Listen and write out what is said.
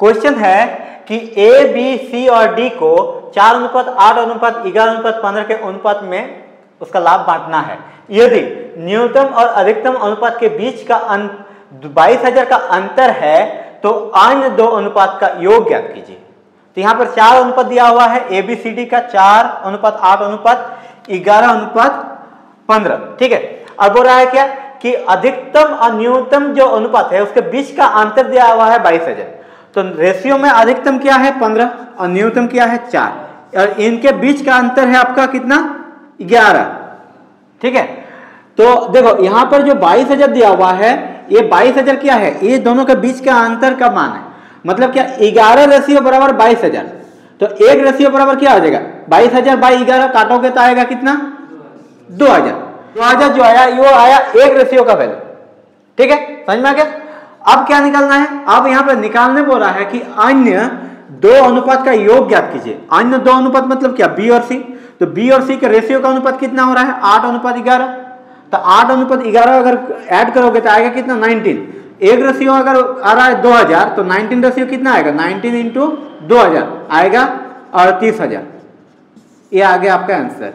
Question है कि A B C और डी को चार अनुपात, आठ अनुपात, ग्यारह अनुपात, पंद्रह के अनुपात में उसका लाभ बांटना है। यदि न्यूनतम और अधिकतम अनुपात के बीच का बाईस हज़ार का अंतर है तो अन्य दो अनुपात का योग ज्ञात कीजिए। तो यहाँ पर चार अनुपात दिया हुआ है ए बी सी डी का चार अनुपात, आठ अनुपात, ग्यारह अनुपात, पंद्रह। ठीक है? अब बोल रहा है क्या कि अधिकतम और न्यूनतम जो अनुपात है, उसके बीच का अंतर दिया हुआ है बाईस हज़ार। तो रेशियो में अधिकतम क्या है? पंद्रह, और न्यूनतम क्या है? चार। और इनके बीच का अंतर है आपका कितना? ग्यारह। ठीक है? तो देखो, यहाँ पर जो बाईस हज़ार दिया हुआ है, ये बाईस हज़ार क्या है? ये दोनों के बीच का अंतर का मान है। मतलब क्या? ग्यारह रेशियो बराबर बाईस हज़ार। तो एक रेशियो बराबर क्या आ जाएगा? बाईस हज़ार बाई ग्यारह काटोगे तो आएगा कितना? दो हज़ार। दो हज़ार जो आया यो आया एक रेशियो का वैल्यू ठीक है? समझ में आ गया? अब क्या निकालना है? अब यहाँ पर निकालने बोल है कि अन्य दो अनुपात का योग ज्ञात कीजिए। अन्य दो अनुपात मतलब क्या? बी और सी तो बी और सी के रेशियो का अनुपात कितना हो रहा है? आठ अनुपात ग्यारह। तो आठ अनुपात ग्यारह अगर ऐड करोगे तो आएगा कितना? नाइनटीन। एक रेशियो अगर आ रहा है दो हज़ार तो नाइनटीन रेशियो कितना आएगा? नाइनटीन इंटू दो हज़ार। आएगा अड़तीस हज़ार। ये आ गया आपका आंसर